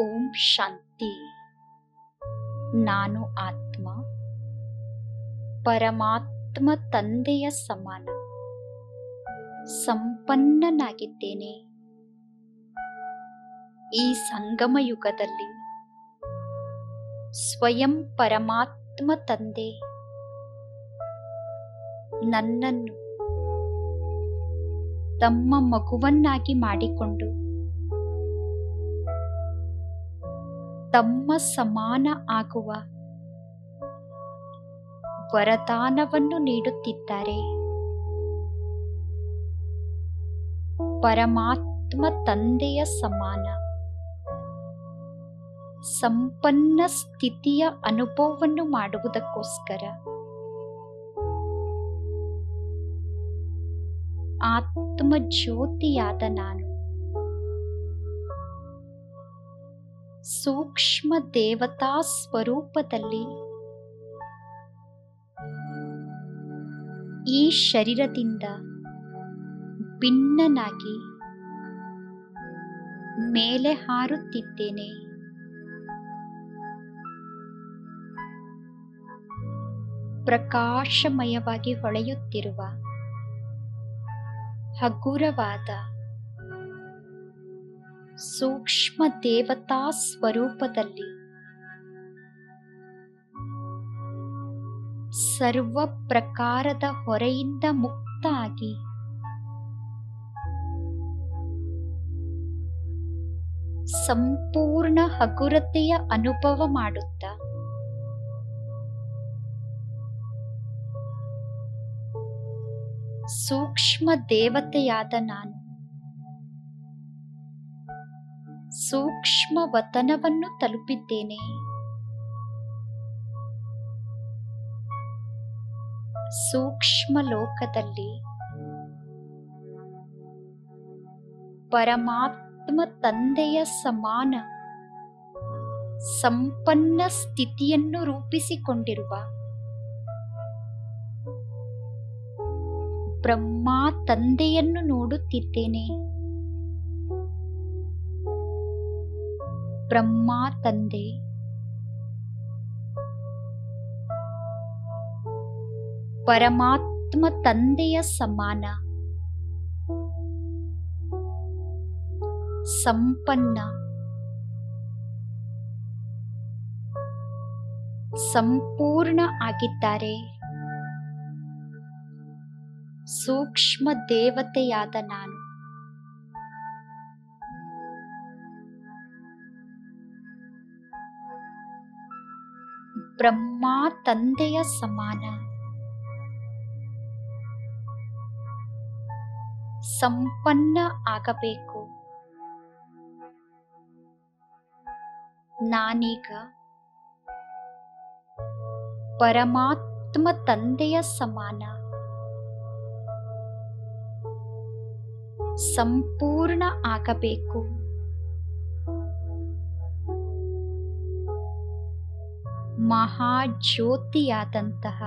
ಓಂ ಶಾಂತಿ. ನಾನು ಆತ್ಮ, ಪರಮಾತ್ಮ ತಂದೆಯ ಸಮಾನ. ಸಂಪನ್ನನಾಗಿದ್ದೇನೆ. ಈ ಸಂಗಮ ಯುಗದಲ್ಲಿ ಸ್ವಯಂ ಪರಮಾತ್ಮ ತಂದೆ. ನನ್ನನ್ನು ತಮ್ಮ ಮಗುವನ್ನಾಗಿ ಮಾಡಿಕೊಂಡು ತಮ್ಮ ಸಮಾನ ಆಗುವ ವರದಾನವನ್ನು ನೀಡುತ್ತಿದ್ದಾರೆ. ಪರಮಾತ್ಮ ತಂದೆಯ ಸಮಾನ. ಸಂಪನ್ನ ಸ್ಥಿತಿಯ ಅನುಭವವನ್ನು ಮಾಡುವುದಕ್ಕೋಸ್ಕರ. ಆತ್ಮ ಜ್ಯೋತಿಯಾದ ನಾನು. ಸೂಕ್ಷ್ಮ ದೇವತಾ ಸ್ವರೂಪದಲ್ಲಿ. ಈ ಶರೀರದಿಂದ ಭಿನ್ನನಾಗಿ ಮೇಲೆ ಹಾರುತ್ತಿದ್ದೇನೆ. ಪ್ರಕಾಶಮಯವಾಗಿ ಹೊಳೆಯುತ್ತಿರುವ ಹಗುರವಾದ ಸೂಕ್ಷ್ಮ ದೇವತಾ ಸ್ವರೂಪದಲ್ಲಿ. ಸರ್ವ ಪ್ರಕಾರದ ಹೊರೆಯಿಂದ ಮುಕ್ತ ಆಗಿ ಸಂಪೂರ್ಣ ಹಗುರತೆಯ ಅನುಭವ ಮಾಡುತ್ತ. ಸೂಕ್ಷ್ಮ ದೇವತೆಯಾದ ನಾನು ಸೂಕ್ಷ್ಮ ವತನವನ್ನು ತಲುಪಿದ್ದೇನೆ. ಸೂಕ್ಷ್ಮ ಲೋಕದಲ್ಲಿ ಪರಮಾತ್ಮ ತಂದೆಯ ಸಮಾನ ಸಂಪನ್ನ ಸ್ಥಿತಿಯನ್ನು ರೂಪಿಸಿಕೊಂಡಿರುವ ಬ್ರಹ್ಮ ತಂದೆಯನ್ನು ನೋಡುತ್ತಿದ್ದೇನೆ. ಬ್ರಹ್ಮ ತಂದೆ. ಪರಮಾತ್ಮ ತಂದೆಯ ಸಮಾನ. ಸಂಪನ್ನ. ಸಂಪೂರ್ಣ ಆಗಿದ್ದಾರೆ. ಸೂಕ್ಷ್ಮ ದೇವತೆಯಾದ ನಾನು. ಬ್ರಹ್ಮ ತಂದೆಯ ಸಮಾನ. ಸಂಪನ್ನ ಆಗಬೇಕು. ನಾನೀಗ ಪರಮಾತ್ಮ ತಂದೆಯ ಸಮಾನ. ಸಂಪೂರ್ಣ ಆಗಬೇಕು. ಮಹಾಜ್ಯೋತಿಯಾದಂತಹ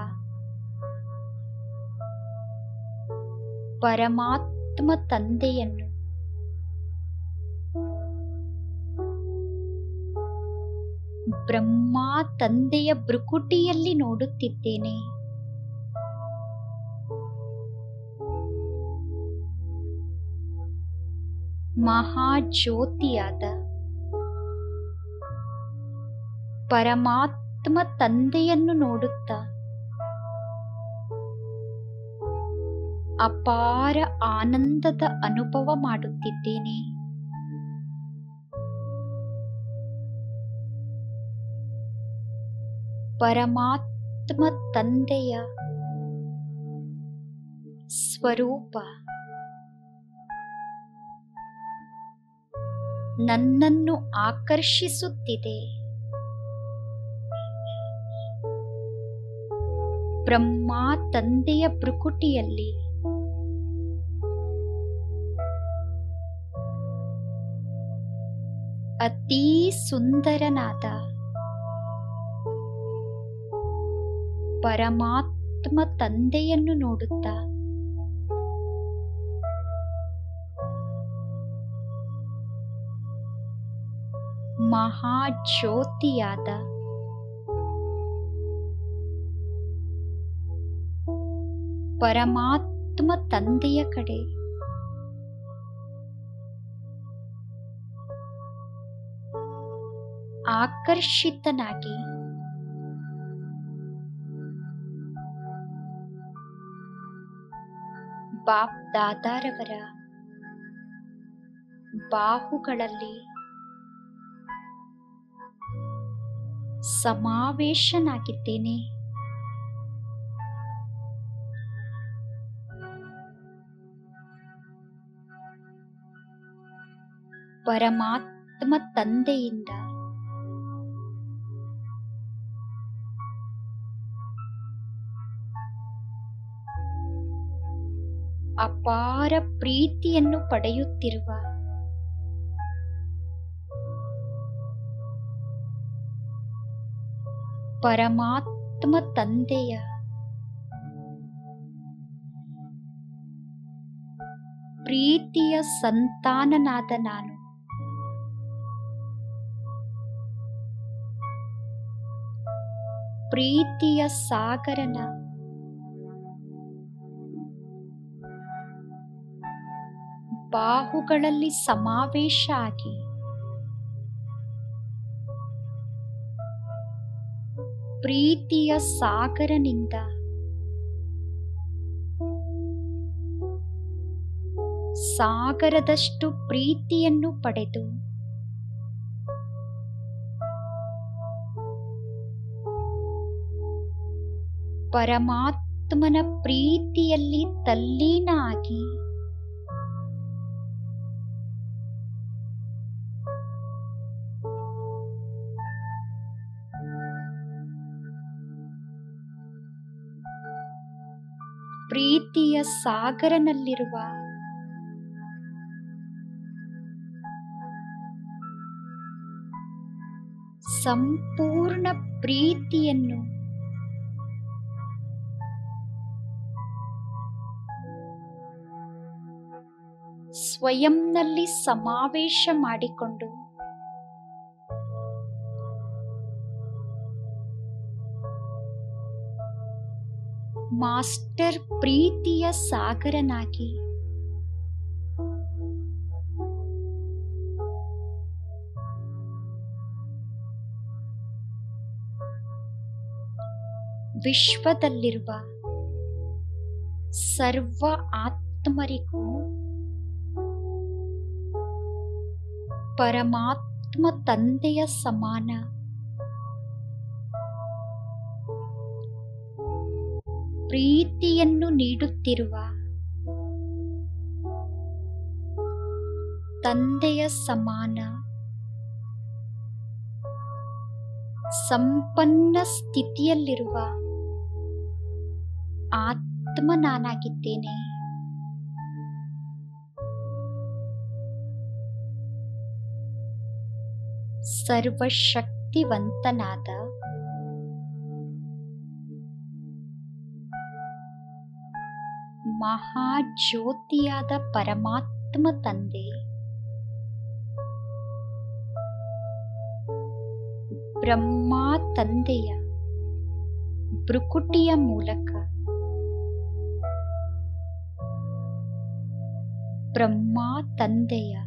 ಪರಮಾತ್ಮ ತಂದೆಯನ್ನು ಬ್ರಹ್ಮ ತಂದೆಯ ಭ್ರುಕುಟಿಯಲ್ಲಿ ನೋಡುತ್ತಿದ್ದೇನೆ. ಮಹಾಜ್ಯೋತಿಯಾದ ಪರಮಾತ್ಮ ತಂದೆಯನ್ನು ನೋಡುತ್ತಾ ಅಪಾರ ಆನಂದದ ಅನುಭವ ಮಾಡುತ್ತಿದ್ದೇನೆ. ಪರಮಾತ್ಮ ತಂದೆಯ ಸ್ವರೂಪ. ನನ್ನನ್ನು ಆಕರ್ಷಿಸುತ್ತಿದೆ. ಬ್ರಹ್ಮ ತಂದೆಯ ಪ್ರಕೃತಿಯಲ್ಲಿ. ಅತೀ ಸುಂದರನಾದ ಪರಮಾತ್ಮ ತಂದೆಯನ್ನು ನೋಡುತ್ತಾ ಮಹಾಜ್ಯೋತಿಯಾದ ಪರಮಾತ್ಮ ತಂದೆಯ ಕಡೆ. ಆಕರ್ಷಿತನಾಗಿ. ಬಾಪ್ ದಾದಾರವರ ಬಾಹುಗಳಲ್ಲಿ ಸಮಾವೇಶನಾಗಿದ್ದೇನೆ. ಪರಮಾತ್ಮ ತಂದೆಯಿಂದ. ಅಪಾರ ಪ್ರೀತಿಯನ್ನು ಪಡೆಯುತ್ತಿರುವ ಪರಮಾತ್ಮ ತಂದೆಯ ಪ್ರೀತಿಯ ಸಂತಾನನಾದ ನಾನು. ಪ್ರೀತಿಯ ಸಾಗರನ ಬಾಹುಗಳಲ್ಲಿ ಸಮಾವೇಶ ಆಗಿ ಪ್ರೀತಿಯ ಸಾಗರನಿಂದ ಸಾಗರದಷ್ಟು ಪ್ರೀತಿಯನ್ನು ಪಡೆದು ಪರಮಾತ್ಮನ ಪ್ರೀತಿಯಲ್ಲಿ ತಲ್ಲೀನಾಗಿ. ಪ್ರೀತಿಯ ಸಾಗರನಲ್ಲಿರುವ ಸಂಪೂರ್ಣ ಪ್ರೀತಿಯನ್ನು ಸ್ವಯಂನಲ್ಲಿ ಸಮಾವೇಶ ಮಾಡಿಕೊಂಡು. ಮಾಸ್ಟರ್ ಪ್ರೀತಿಯ ಸಾಗರನಾಗಿ. ವಿಶ್ವದಲ್ಲಿರುವ ಸರ್ವ ಆತ್ಮರಿಗೂ ಪರಮಾತ್ಮ ತಂದೆಯ ಸಮಾನ. ಪ್ರೀತಿಯನ್ನು ನೀಡುತ್ತಿರುವ ತಂದೆಯ ಸಮಾನ. ಸಂಪನ್ನ ಸ್ಥಿತಿಯಲ್ಲಿರುವ ಆತ್ಮ ನಾನಾಗಿದ್ದೇನೆ ಸರ್ವಶಕ್ತಿವಂತನಾದ ಮಹಾಜ್ಯೋತಿಯಾದ ಪರಮಾತ್ಮ ತಂದೆ. ಬ್ರಹ್ಮ ತಂದೆಯ ಬೃಕುಟಿಯ ಮೂಲಕ ಬ್ರಹ್ಮ ತಂದೆಯ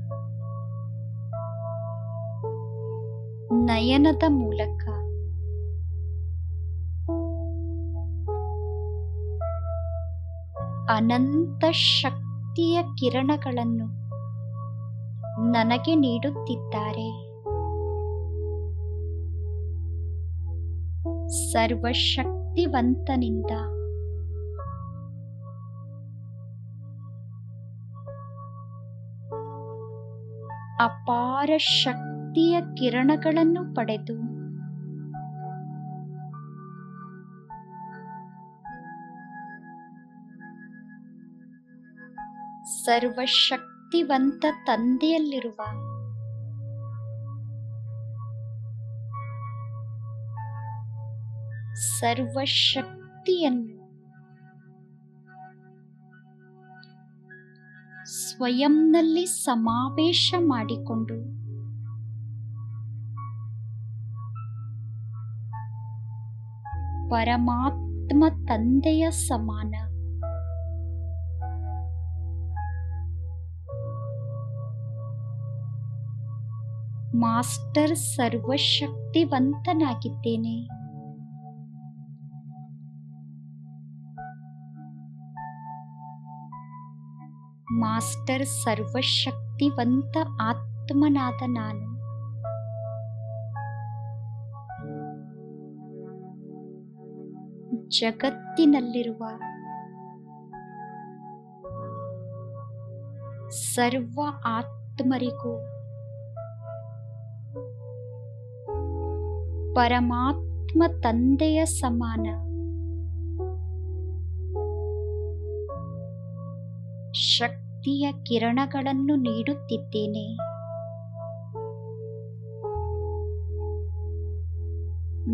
ನಯನದ ಮೂಲಕ. ಅನಂತ ಶಕ್ತಿಯ ಕಿರಣಗಳನ್ನು ನನಗೆ ನೀಡುತ್ತಿದ್ದಾರೆ. ಸರ್ವಶಕ್ತಿವಂತನಿಂದ. ಅಪಾರ ಶಕ್ತಿಯ ಕಿರಣಗಳನ್ನು ಪಡೆದು. ಸರ್ವಶಕ್ತಿವಂತ ತಂದೆಯಲ್ಲಿರುವ ಸರ್ವಶಕ್ತಿಯನ್ನು ಸ್ವಯಂನಲ್ಲಿ ಸಮಾವೇಶ ಮಾಡಿಕೊಂಡು ಪರಮಾತ್ಮ ತಂದೆಯ ಸಮಾನ. ಮಾಸ್ಟರ್ ಸರ್ವಶಕ್ತಿವಂತನಾಗಿದ್ದೇನೆ. ಮಾಸ್ಟರ್ ಸರ್ವಶಕ್ತಿವಂತ ಆತ್ಮನಾದ ನಾನು. ಜಗತ್ತಿನಲ್ಲಿರುವ ಸರ್ವ ಆತ್ಮರಿಗೂ ಪರಮಾತ್ಮ ತಂದೆಯ ಸಮಾನ ಶಕ್ತಿಯ ಕಿರಣಗಳನ್ನು ನೀಡುತ್ತಿದ್ದೇನೆ.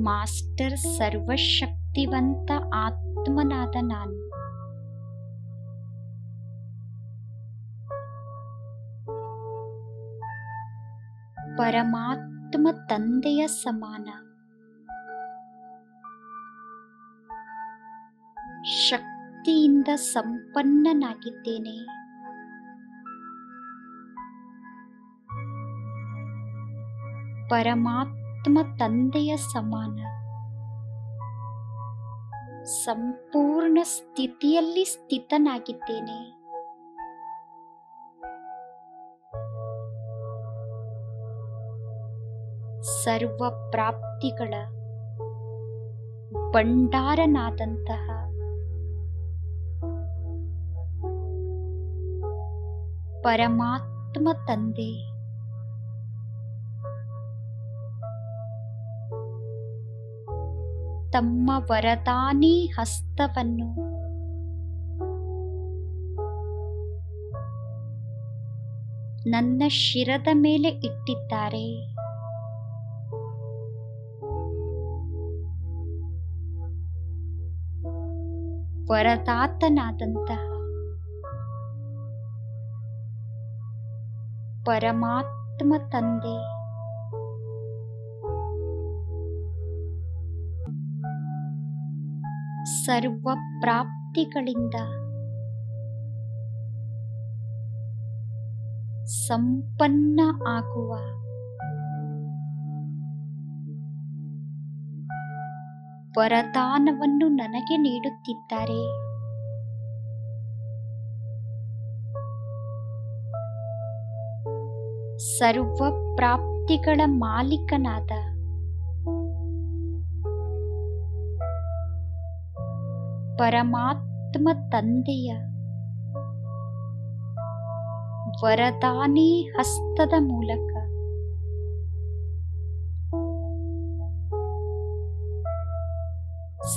ಮಾಸ್ಟರ್ ಸರ್ವಶಕ್ತಿವಂತ ಆತ್ಮನಾದ ನಾನು. ಪರಮಾತ್ಮ ತಂದೆಯ ಸಮಾನ. ಶಕ್ತಿಯಿಂದ ಸಂಪನ್ನನಾಗಿದ್ದೇನೆ. ಪರಮಾತ್ಮ ತಂದೆಯ ಸಮಾನ. ಸಂಪೂರ್ಣ ಸ್ಥಿತಿಯಲ್ಲಿ ಸ್ಥಿತನಾಗಿದ್ದೇನೆ. ಸರ್ವ ಪ್ರಾಪ್ತಿಗಳ ಭಂಡಾರನಾದಂತಹ ಪರಮಾತ್ಮ ತಂದೆ. ತಮ್ಮ ವರದಾನಿ ಹಸ್ತವನ್ನು. ನನ್ನ ಶಿರದ ಮೇಲೆ ಇಟ್ಟಿದ್ದಾರೆ. ವರದಾತನಾದಂತಹ ಪರಮಾತ್ಮ ತಂದೆ. ಸರ್ವ ಪ್ರಾಪ್ತಿಗಳಿಂದ. ಸಂಪನ್ನ ಆಗುವ. ವರದಾನವನ್ನು ನನಗೆ ನೀಡುತ್ತಿದ್ದಾರೆ. ಸರ್ವ ಪ್ರಾಪ್ತಿಗಳ ಮಾಲೀಕನಾದ. ಪರಮಾತ್ಮ ತಂದೆಯ ವರದಾನಿ ಹಸ್ತದ ಮೂಲಕ.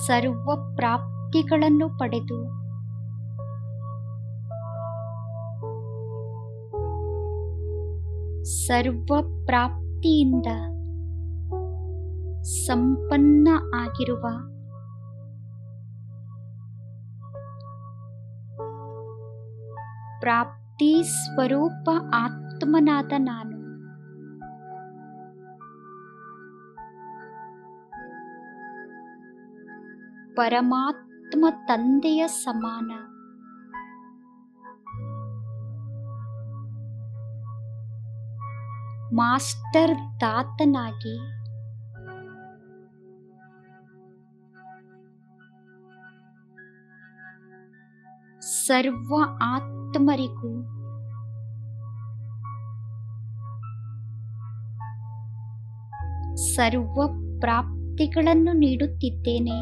ಸರ್ವ ಪ್ರಾಪ್ತಿಗಳನ್ನು ಪಡೆದು ಸರ್ವ ಪ್ರಾಪ್ತಿಯಿಂದ ಸಂಪನ್ನ ಆಗಿರುವ ಪ್ರಾಪ್ತಿ ಸ್ವರೂಪ ಆತ್ಮನಾದ ನಾನು ಪರಮಾತ್ಮ ತಂದೆಯ ಸಮಾನ ಮಾಸ್ಟರ್ ದಾತನಾಗಿ ಸರ್ವ ಆತ್ಮರಿಗೂ ಸರ್ವ ಪ್ರಾಪ್ತಿಗಳನ್ನು ನೀಡುತ್ತಿದ್ದೇನೆ.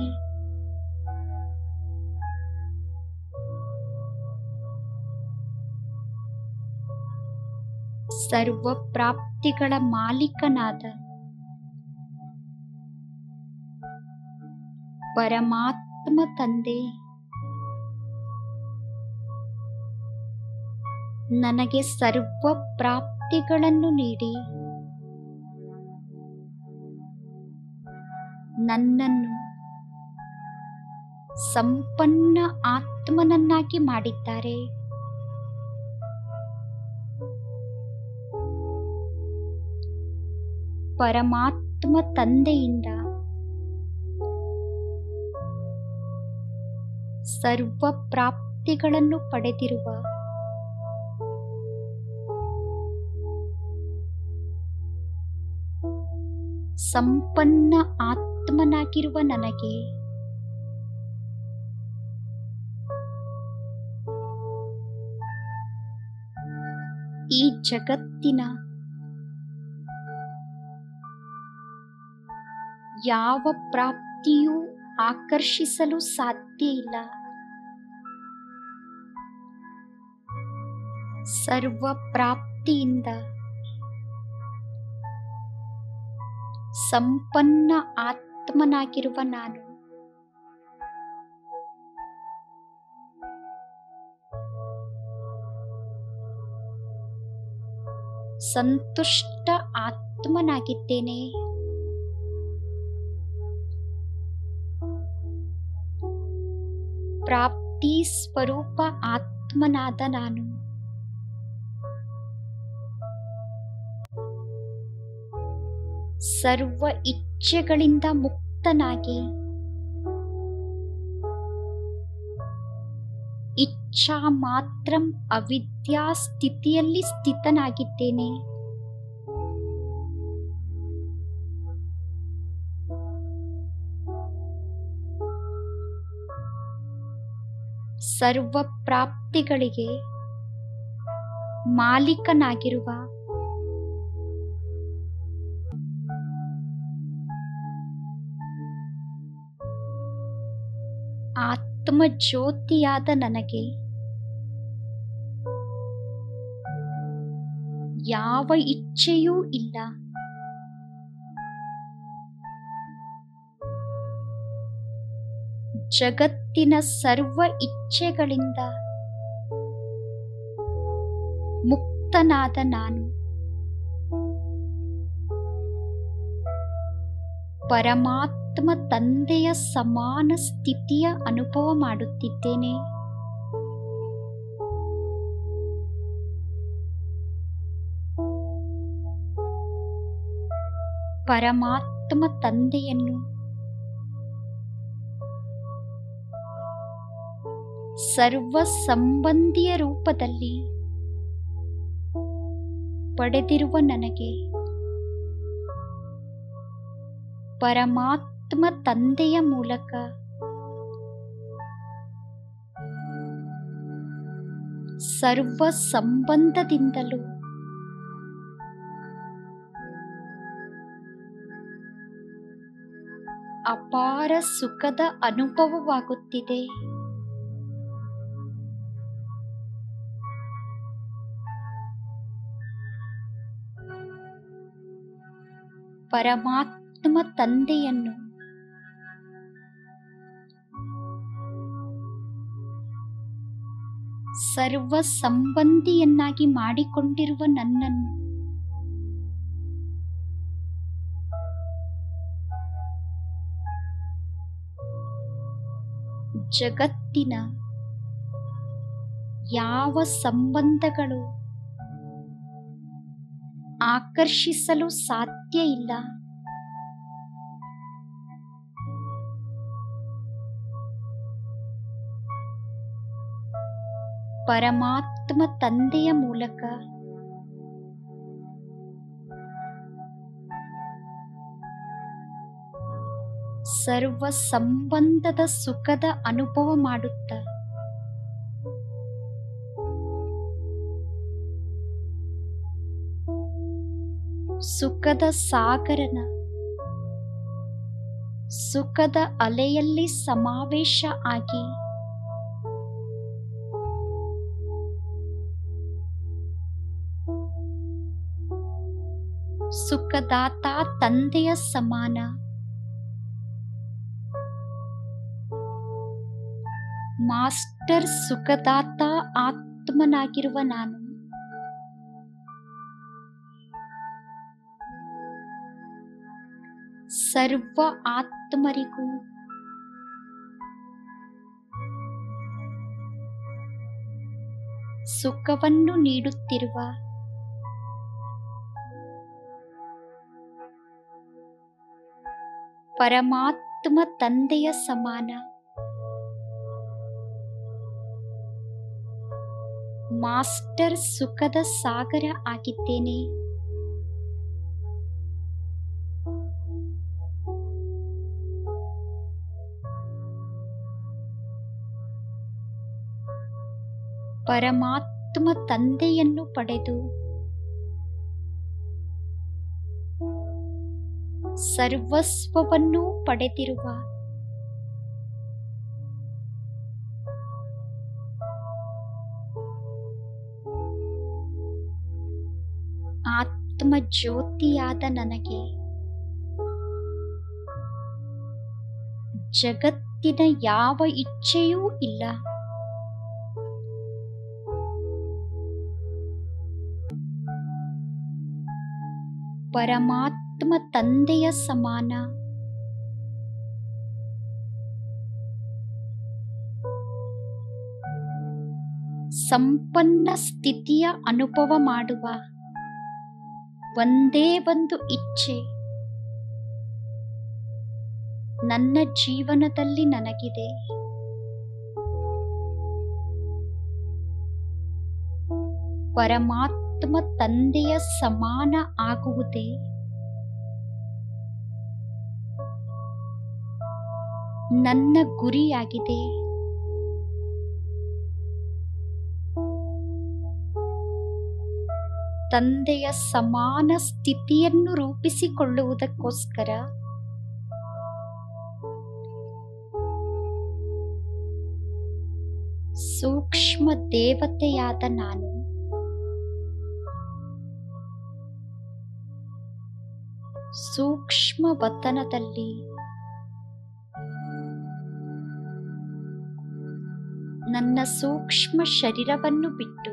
ಸರ್ವ ಪ್ರಾಪ್ತಿಗಳ ಮಾಲೀಕನಾದ ಪರಮಾತ್ಮ ತಂದೆ. ನನಗೆ ಸರ್ವ ಪ್ರಾಪ್ತಿಗಳನ್ನು ನೀಡಿ. ನನ್ನನ್ನು ಸಂಪನ್ನ ಆತ್ಮನನ್ನಾಗಿ ಮಾಡಿದ್ದಾರೆ. ಪರಮಾತ್ಮ ತಂದೆಯಿಂದ ಸರ್ವ ಪ್ರಾಪ್ತಿಗಳನ್ನು ಪಡೆದಿರುವ ಸಂಪನ್ನ ಆತ್ಮನಾಗಿರುವ ನನಗೆ. ಈ ಜಗತ್ತಿನ ಯಾವ ಪ್ರಾಪ್ತಿಯೂ ಆಕರ್ಷಿಸಲು ಸಾಧ್ಯ ಇಲ್ಲ. ಸರ್ವ ಪ್ರಾಪ್ತಿಯಿಂದ ಸಂಪನ್ನ ಆತ್ಮನಾಗಿರುವ ನಾನು. ಸಂತುಷ್ಟ ಆತ್ಮನಾಗಿದ್ದೇನೆ. ಪ್ರಾಪ್ತಿ ಸ್ವರೂಪ ಆತ್ಮನಾದ ನಾನು. ಸರ್ವ ಇಚ್ಛೆಗಳಿಂದ ಮುಕ್ತನಾಗಿ. ಇಚ್ಛಾ ಮಾತ್ರ ಅವಿದ್ಯಾ ಸ್ಥಿತಿಯಲ್ಲಿ ಸ್ಥಿತನಾಗಿದ್ದೇನೆ. ಸರ್ವ ಪ್ರಾಪ್ತಿಗಳಿಗೆ ಮಾಲೀಕನಾಗಿರುವ ಆತ್ಮ ಜ್ಯೋತಿಯಾದ ನನಗೆ. ಯಾವ ಇಚ್ಛೆಯೂ ಇಲ್ಲ. ಜಗತ್ತಿನ ಸರ್ವ ಇಚ್ಛೆಗಳಿಂದ ಮುಕ್ತನಾದ ನಾನು. ಪರಮಾತ್ಮ ತಂದೆಯ ಸಮಾನ ಸ್ಥಿತಿಯ ಅನುಭವ ಮಾಡುತ್ತಿದ್ದೇನೆ. ಪರಮಾತ್ಮ ತಂದೆಯನ್ನು ಸರ್ವ ಸಂಬಂಧಿಯ ರೂಪದಲ್ಲಿ ಪಡೆದಿರುವ ನನಗೆ ಪರಮಾತ್ಮ ತಂದೆಯ ಮೂಲಕ. ಸರ್ವ ಸಂಬಂಧದಿಂದಲೂ. ಅಪಾರ ಸುಖದ ಅನುಭವವಾಗುತ್ತಿದೆ. ಪರಮಾತ್ಮ ತಂದೆಯನ್ನು. ಸರ್ವ ಸಂಬಂಧಿಯನ್ನಾಗಿ ಮಾಡಿಕೊಂಡಿರುವ ನನ್ನನ್ನು. ಜಗತ್ತಿನ ಯಾವ ಸಂಬಂಧಗಳು ಆಕರ್ಷಿಸಲು ಸಾಧ್ಯ ಇಲ್ಲ. ಪರಮಾತ್ಮ ತಂದೆಯ ಮೂಲಕ. ಸರ್ವ ಸಂಬಂಧದ ಸುಖದ ಅನುಭವ ಮಾಡುತ್ತ. ಸುಖದ ಸಾಗರನ ಸುಖದ ಅಲೆಯಲ್ಲಿ ಸಮಾವೇಶ ಆಗಿ. ಸುಖದಾತ ತಂದೆಯ ಸಮಾನ. ಮಾಸ್ಟರ್ ಸುಖದಾತ ಆತ್ಮನಾಗಿರುವ ನಾನು. ಸರ್ವ ಆತ್ಮರಿಗೂ ಸುಖವನ್ನು ನೀಡುತ್ತಿರುವ ಪರಮಾತ್ಮ ತಂದೆಯ ಸಮಾನ. ಮಾಸ್ಟರ್ ಸುಖದ ಸಾಗರ ಆಗಿದ್ದೇನೆ. ಪರಮಾತ್ಮ ತಂದೆಯನ್ನು ಪಡೆದು ಸರ್ವಸ್ವವನ್ನು ಪಡೆದಿರುವ ಆತ್ಮ ಜ್ಯೋತಿಯಾದ ನನಗೆ ಜಗತ್ತಿನ ಯಾವ ಇಚ್ಛೆಯೂ ಇಲ್ಲ. ಪರಮಾತ್ಮ ತಂದೆಯ ಸಮಾನ. ಸಂಪನ್ನ ಸ್ಥಿತಿಯ ಅನುಭವ ಮಾಡುವ ಒಂದೇ ಒಂದು ಇಚ್ಛೆ. ನನ್ನ ಜೀವನದಲ್ಲಿ ನನಗಿದೆ. ಪರಮಾತ್ಮ ತಂದೆಯ ಸಮಾನ ಆಗುವುದೇ. ನನ್ನ ಗುರಿಯಾಗಿದೆ. ತಂದೆಯ ಸಮಾನ ಸ್ಥಿತಿಯನ್ನು ರೂಪಿಸಿಕೊಳ್ಳುವುದಕ್ಕೋಸ್ಕರ ಸೂಕ್ಷ್ಮ ದೇವತೆಯಾದ ನಾನು ಸೂಕ್ಷ್ಮ ವತನದಲ್ಲಿ ನನ್ನ ಸೂಕ್ಷ್ಮ ಶರೀರವನ್ನು ಬಿಟ್ಟು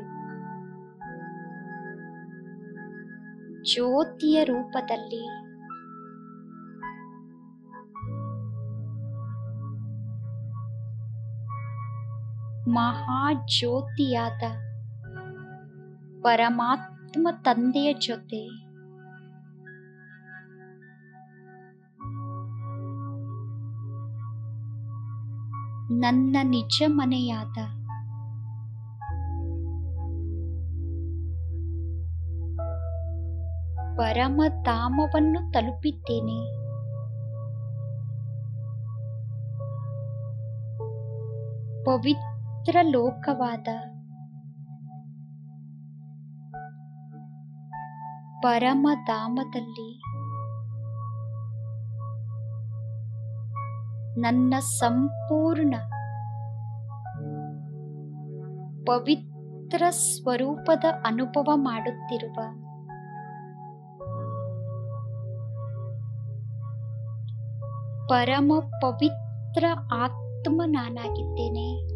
ಜ್ಯೋತಿಯ ರೂಪದಲ್ಲಿ ಮಹಾಜ್ಯೋತಿಯಾದ ಪರಮಾತ್ಮ ತಂದೆಯ ಜೊತೆ ನನ್ನ ನಿಜ ಮನೆಯಾದ. ಪರಮಧಾಮವನ್ನು ತಲುಪಿದ್ದೇನೆ. ಪವಿತ್ರ ಲೋಕವಾದ. ಪರಮಧಾಮದಲ್ಲಿ ನನ್ನ ಸಂಪೂರ್ಣ ಪವಿತ್ರ ಸ್ವರೂಪದ ಅನುಭವ ಮಾಡುತ್ತಿರುವ ಪರಮ ಪವಿತ್ರ ಆತ್ಮ ನಾನಾಗಿದ್ದೇನೆ.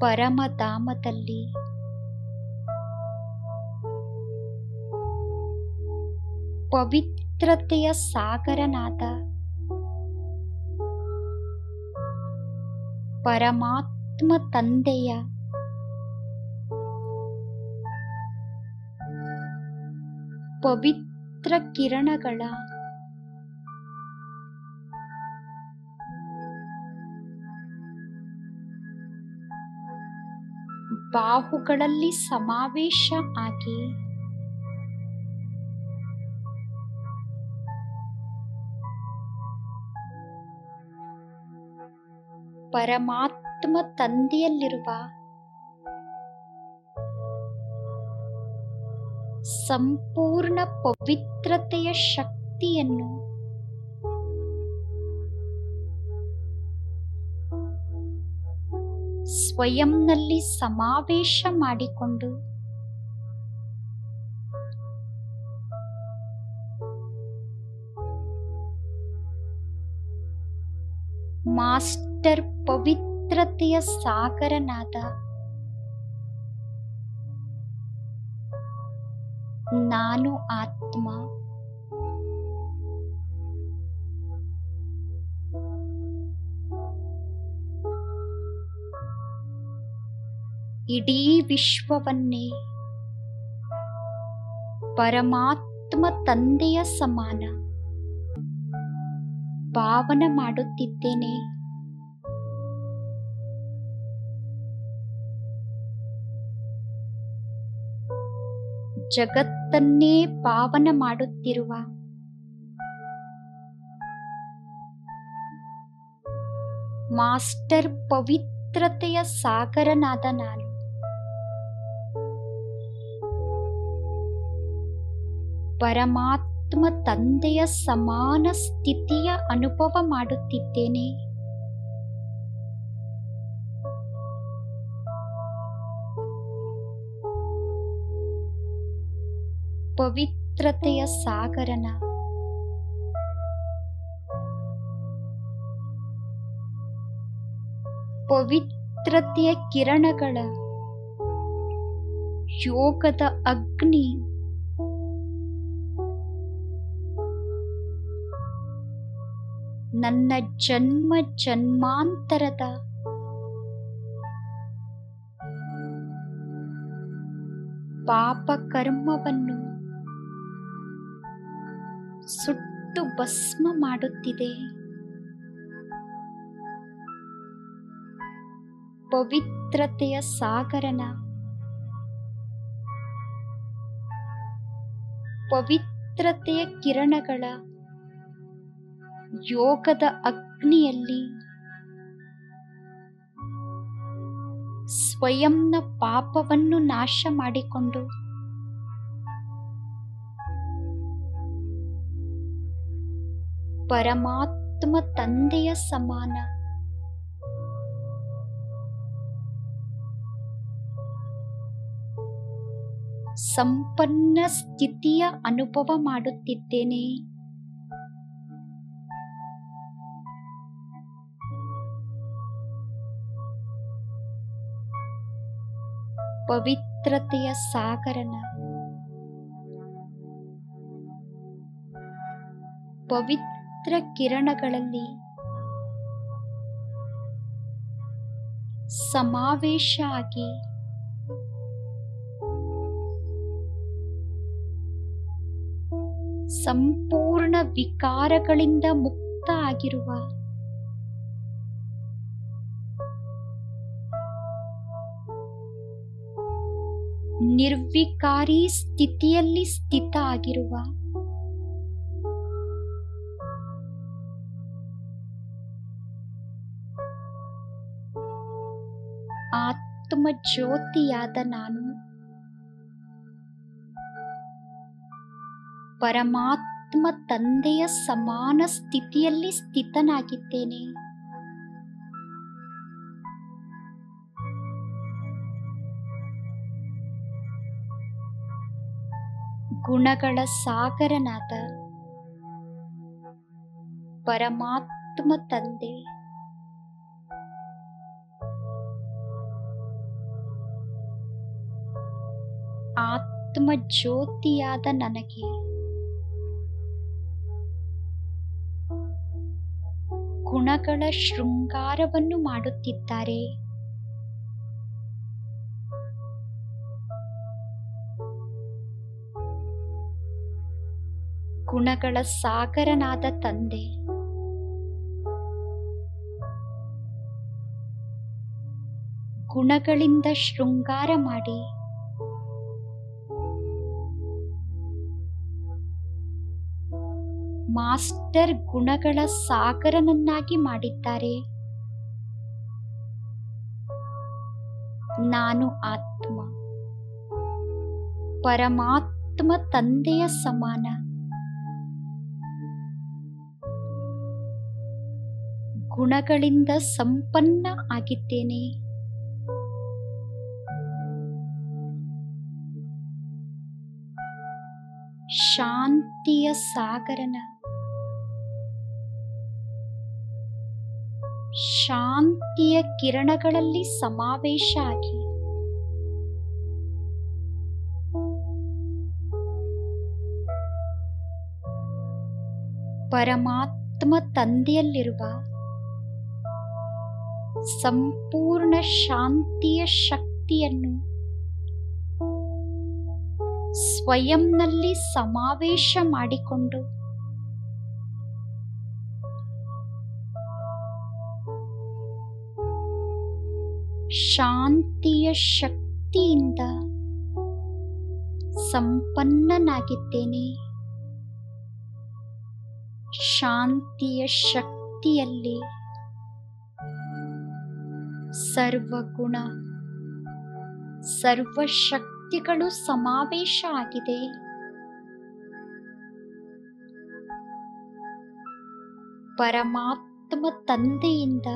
ಪರಮಧಾಮದಲ್ಲಿ ಪವಿತ್ರತೆಯ ಸಾಗರನಾದ ಪರಮಾತ್ಮ ತಂದೆಯ ಪವಿತ್ರ ಕಿರಣಗಳ ಬಾಹುಗಳಲ್ಲಿ ಸಮಾವೇಶ ಆಗಿ ಪರಮಾತ್ಮ ತಂದೆಯಲ್ಲಿರುವ ಸಂಪೂರ್ಣ ಪವಿತ್ರತೆಯ ಶಕ್ತಿಯನ್ನು ಸ್ವಯಂನಲ್ಲಿ ಸಮಾವೇಶ ಮಾಡಿಕೊಂಡು ಮಾಸ್ಟರ್ ಪವಿತ್ರತೆಯ ಸಾಗರನಾದ ನಾನು ಆತ್ಮ. ಇಡೀ ವಿಶ್ವವನ್ನೇ ಪರಮಾತ್ಮ ತಂದೆಯ ಸಮಾನ. ಪಾವನ ಮಾಡುತ್ತಿದ್ದೇನೆ. ಜಗತ್ತನ್ನೇ ಪಾವನ ಮಾಡುತ್ತಿರುವ. ಮಾಸ್ಟರ್ ಪವಿತ್ರತೆಯ ಸಾಗರನಾದ ನಾನು. ಪರಮಾತ್ಮ ತಂದೆಯ ಸಮಾನ ಸ್ಥಿತಿಯ ಅನುಭವ ಮಾಡುತ್ತಿದ್ದೇನೆ. ಪವಿತ್ರತೆಯ ಸಾಗರನ ಪವಿತ್ರತೆಯ ಕಿರಣಗಳ ಯೋಗದ ಅಗ್ನಿ. ನನ್ನ ಜನ್ಮ ಜನ್ಮಾಂತರದ ಪಾಪ ಕರ್ಮವನ್ನು ಸುಟ್ಟು ಭಸ್ಮ ಮಾಡುತ್ತಿದೆ. ಪವಿತ್ರತೆಯ ಸಾಗರನ ಪವಿತ್ರತೆಯ ಕಿರಣಗಳ ಯೋಗದ ಅಗ್ನಿಯಲ್ಲಿ ಸ್ವಯಂನ ಪಾಪವನ್ನು ನಾಶ ಮಾಡಿಕೊಂಡು ಪರಮಾತ್ಮ ತಂದೆಯ ಸಮಾನ. ಸಂಪನ್ನ ಸ್ಥಿತಿಯ ಅನುಭವ ಮಾಡುತ್ತಿದ್ದೇನೆ. ಪವಿತ್ರತೆಯ ಸಾಗರನ. ಪವಿತ್ರ ಕಿರಣಗಳಲ್ಲಿ ಸಮಾವೇಶ ಆಗಿ ಸಂಪೂರ್ಣ ವಿಕಾರಗಳಿಂದ ಮುಕ್ತ ಆಗಿರುವ ನಿರ್ವಿಕಾರಿ ಸ್ಥಿತಿಯಲ್ಲಿ ಸ್ಥಿತ ಆಗಿರುವ ಆತ್ಮ ಜ್ಯೋತಿಯಾದ ನಾನು. ಪರಮಾತ್ಮ ತಂದೆಯ ಸಮಾನ ಸ್ಥಿತಿಯಲ್ಲಿ ಸ್ಥಿತನಾಗಿದ್ದೇನೆ. ಗುಣಗಳ ಸಾಗರನಾದ ಪರಮಾತ್ಮ ತಂದೆ. ಆತ್ಮ ಜ್ಯೋತಿಯಾದ ನನಗೆ. ಗುಣಗಳ ಶೃಂಗಾರವನ್ನು ಮಾಡುತ್ತಿದ್ದಾರೆ. ಗುಣಗಳ ಸಾಗರನಾದ ತಂದೆ. ಗುಣಗಳಿಂದ ಶೃಂಗಾರ ಮಾಡಿ. ಮಾಸ್ಟರ್ ಗುಣಗಳ ಸಾಗರನನ್ನಾಗಿ ಮಾಡಿದ್ದಾರೆ. ನಾನು ಆತ್ಮ. ಪರಮಾತ್ಮ ತಂದೆಯ ಸಮಾನ. ಗುಣಗಳಿಂದ ಸಂಪನ್ನ ಆಗಿದ್ದೇನೆ. ಶಾಂತಿಯ ಸಾಗರನ ಶಾಂತಿಯ ಕಿರಣಗಳಲ್ಲಿ ಸಮಾವೇಶ ಆಗಿ. ಪರಮಾತ್ಮ ತಂದೆಯಲ್ಲಿರುವ ಸಂಪೂರ್ಣ ಶಾಂತಿಯ ಶಕ್ತಿಯನ್ನು ಸ್ವಯಂನಲ್ಲಿ ಸಮಾವೇಶ ಮಾಡಿಕೊಂಡು ಶಾಂತಿಯ ಶಕ್ತಿಯಿಂದ ಸಂಪನ್ನನಾಗಿದ್ದೇನೆ. ಶಾಂತಿಯ ಶಕ್ತಿಯಲ್ಲಿ ಸರ್ವಗುಣ ಸರ್ವಶಕ್ತಿಗಳು ಸಮಾವೇಶ ಆಗಿದೆ. ಪರಮಾತ್ಮ ತಂದೆಯಿಂದ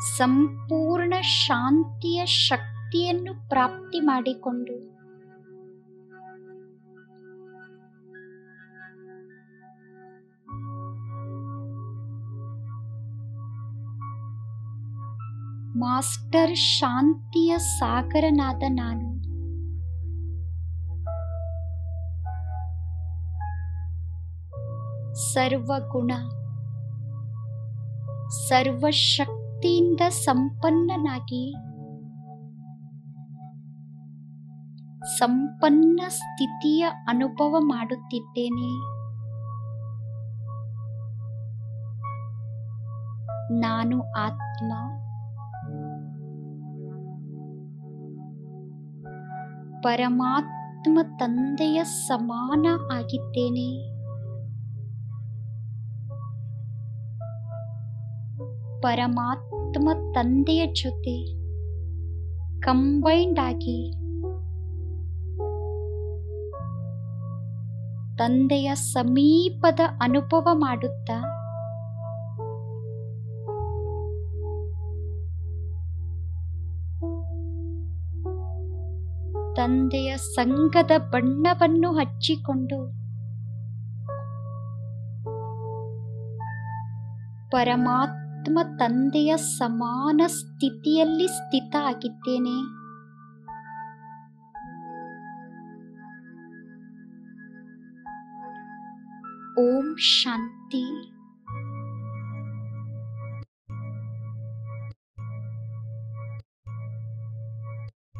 ಸಂಪೂರ್ಣ ಶಾಂತಿಯ ಶಕ್ತಿಯನ್ನು ಪ್ರಾಪ್ತಿ ಮಾಡಿಕೊಂಡು. ಮಾಸ್ಟರ್ ಶಾಂತಿಯ ಸಾಗರನಾದ ನಾನು. ಸರ್ವಗುಣ ಸರ್ವಶಕ್ತಿಯಿಂದ ಸಂಪನ್ನನಾಗಿ. ಸಂಪನ್ನ ಸ್ಥಿತಿಯ ಅನುಭವ ಮಾಡುತ್ತಿದ್ದೇನೆ. ನಾನು ಆತ್ಮ. ಪರಮಾತ್ಮ ತಂದೆಯ ಸಮಾನ ಆಗಿದ್ದೇನೆ. ಪರಮಾತ್ಮ ತಂದೆಯ ಜೊತೆ ಕಂಬೈಂಡ್ ಆಗಿ ತಂದೆಯ ಸಮೀಪದ ಅನುಭವ ಮಾಡುತ್ತಾ ತಂದೆಯ ಸಂಘದ ಬಣ್ಣವನ್ನು ಹಚ್ಚಿಕೊಂಡು ಪರಮಾತ್ಮ ತಂದೆಯ ಸಮಾನ ಸ್ಥಿತಿಯಲ್ಲಿ ಸ್ಥಿತ ಆಗಿದ್ದೇನೆ. ಓಂ ಶಾಂತಿ.